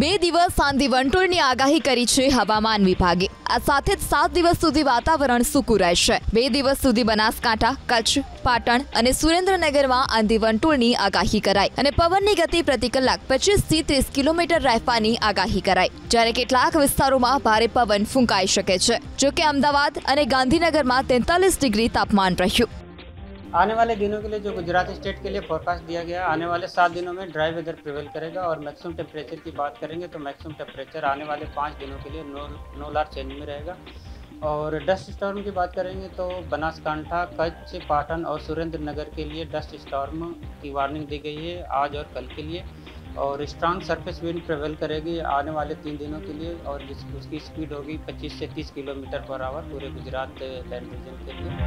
બે દિવસ સાંધી વંટોળની આગાહી કરી છે હવામાન વિભાગે. આ સાથે જ સાત દિવસ સુધી વાતાવરણ સૂકું રહેશે. બે દિવસ સુધી બનાસકાંઠા, કચ્છ, પાટણ અને સુરેન્દ્રનગરમાં આંધી વંટોળની આગાહી કરાઈ અને પવનની ગતિ પ્રતિ કલાક પચીસથી ત્રીસ કિલોમીટર રહેવાની આગાહી કરાઈ. જ્યારે કેટલાક વિસ્તારોમાં ભારે પવન ફૂંકાઈ શકે છે. જોકે અમદાવાદ અને ગાંધીનગરમાં તેતાલીસ ડિગ્રી તાપમાન રહ્યું. आने वाले दिनों के लिए जो गुजरात स्टेट के लिए फोरकास्ट दिया गया, आने वाले सात दिनों में ड्राई वेदर प्रिवेल करेगा और मैक्सिमम टेम्परेचर की बात करेंगे तो मैक्सिमम टेम्परेचर आने वाले पाँच दिनों के लिए नो नो लार चेंज में रहेगा। और डस्ट स्टॉर्म की बात करेंगे तो बनासकांठा, कच्छ, पाटन और सुरेंद्र नगर के लिए डस्ट स्टॉर्म की वार्निंग दी गई है आज और कल के लिए। और स्ट्रांग सरफेस विंड प्रेवेल करेगी आने वाले तीन दिनों के लिए और उसकी स्पीड होगी 25 से 30 किलोमीटर पर आवर पूरे गुजरात लैंड रीजन के लिए।